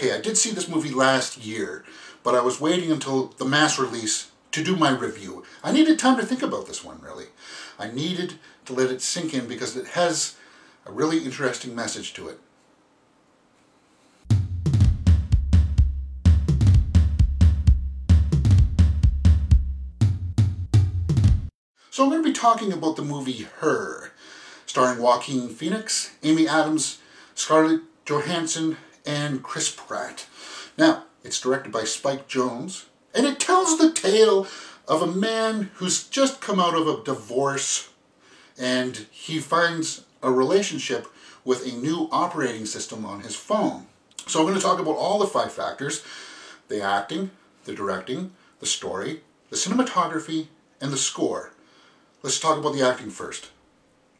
okay, I did see this movie last year, but I was waiting until the mass release to do my review. I needed time to think about this one, really. I needed to let it sink in because it has a really interesting message to it. So I'm going to be talking about the movie Her, starring Joaquin Phoenix, Amy Adams, Scarlett Johansson, and Chris Pratt. Now, it's directed by Spike Jonze, and it tells the tale of a man who's just come out of a divorce and he finds a relationship with a new operating system on his phone. So I'm going to talk about all the five factors, the acting, the directing, the story, the cinematography, and the score. Let's talk about the acting first.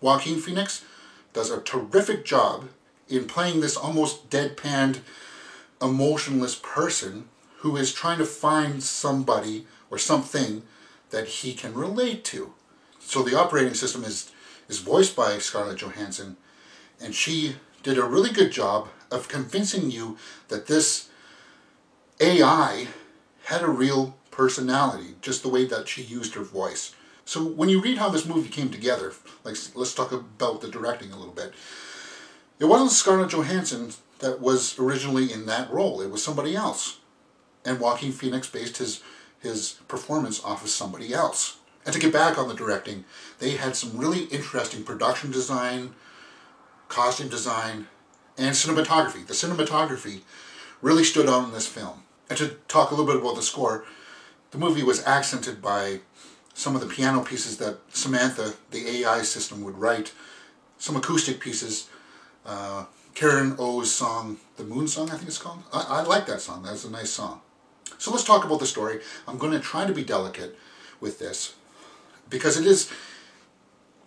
Joaquin Phoenix does a terrific job in playing this almost deadpanned, emotionless person who is trying to find somebody or something that he can relate to. So the operating system is, is voiced by Scarlett Johansson, and she did a really good job of convincing you that this AI had a real personality, just the way that she used her voice. So when you read how this movie came together, like let's talk about the directing a little bit. It wasn't Scarlett Johansson that was originally in that role. It was somebody else. And Joaquin Phoenix based his his performance off of somebody else. And to get back on the directing, they had some really interesting production design, costume design, and cinematography. The cinematography really stood out in this film. And to talk a little bit about the score, the movie was accented by some of the piano pieces that Samantha, the AI system, would write, some acoustic pieces, uh, Karen O's song, The Moon Song, I think it's called. I, I like that song. That's a nice song. So let's talk about the story. I'm going to try to be delicate with this because it is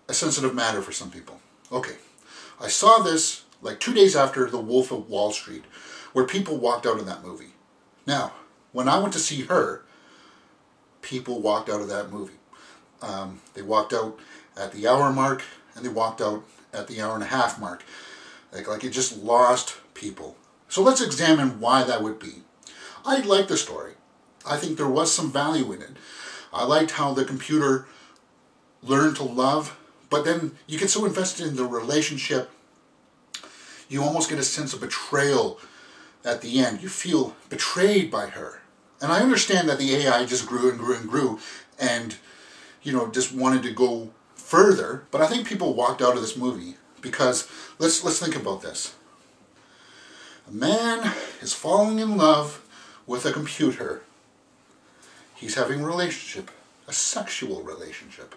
a sensitive matter for some people. Okay, I saw this like two days after The Wolf of Wall Street, where people walked out of that movie. Now, when I went to see her, people walked out of that movie. Um, they walked out at the hour mark and they walked out at the hour and a half mark. Like, like it just lost people. So let's examine why that would be. I like the story. I think there was some value in it. I liked how the computer learned to love, but then you get so invested in the relationship, you almost get a sense of betrayal at the end. You feel betrayed by her. And I understand that the AI just grew and grew and grew and, you know, just wanted to go further. But I think people walked out of this movie because let's, let's think about this. A man is falling in love with a computer. He's having a relationship, a sexual relationship.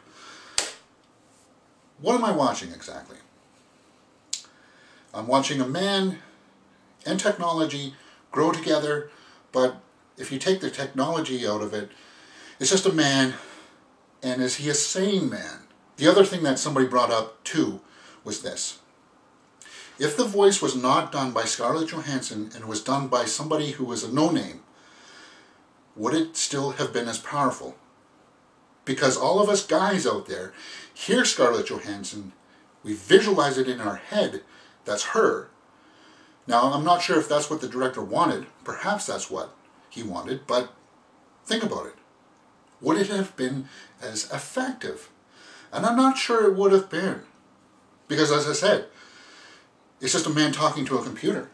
What am I watching exactly? I'm watching a man and technology grow together, but if you take the technology out of it, it's just a man, and is he a sane man? The other thing that somebody brought up too was this. If the voice was not done by Scarlett Johansson and was done by somebody who was a no-name, would it still have been as powerful? Because all of us guys out there hear Scarlett Johansson, we visualize it in our head, that's her. Now, I'm not sure if that's what the director wanted. Perhaps that's what he wanted, but think about it. Would it have been as effective? And I'm not sure it would have been. Because as I said, it's just a man talking to a computer,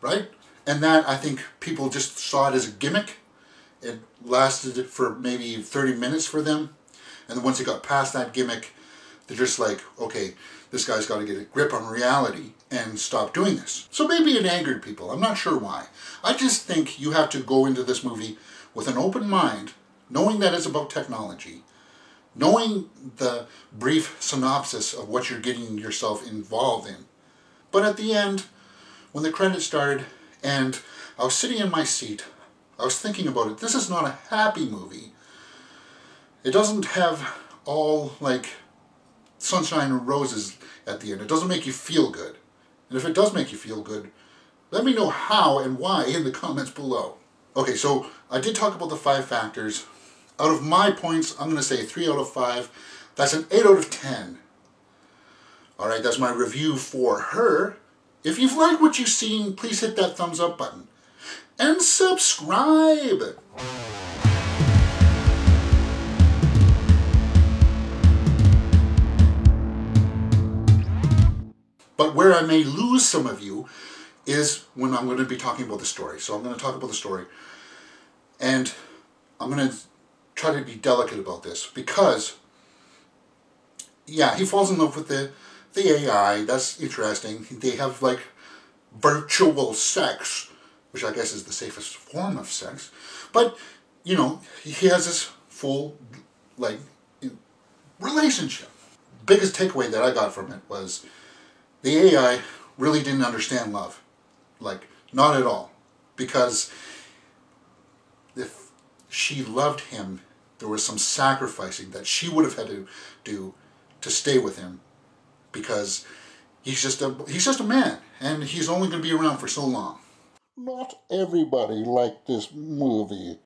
right? And that, I think, people just saw it as a gimmick. It lasted for maybe 30 minutes for them. And then once it got past that gimmick, they're just like, okay, this guy's got to get a grip on reality and stop doing this. So maybe it angered people. I'm not sure why. I just think you have to go into this movie with an open mind, knowing that it's about technology, knowing the brief synopsis of what you're getting yourself involved in. But at the end, when the credits started and I was sitting in my seat, I was thinking about it. This is not a happy movie. It doesn't have all like sunshine and roses at the end. It doesn't make you feel good. And if it does make you feel good, let me know how and why in the comments below. Okay, so I did talk about the five factors. Out of my points, I'm going to say 3 out of 5. That's an 8 out of 10. Alright, that's my review for her. If you've liked what you've seen, please hit that thumbs up button. And subscribe! But where I may lose some of you is when I'm going to be talking about the story. So I'm going to talk about the story. And I'm going to try to be delicate about this because, yeah, he falls in love with the, the AI. That's interesting. They have like virtual sex, which I guess is the safest form of sex. But, you know, he has this full, like, relationship. Biggest takeaway that I got from it was the AI really didn't understand love. Like, not at all. Because if she loved him, there was some sacrificing that she would have had to do to stay with him. Because he's just a he's just a man, and he's only going to be around for so long. Not everybody liked this movie.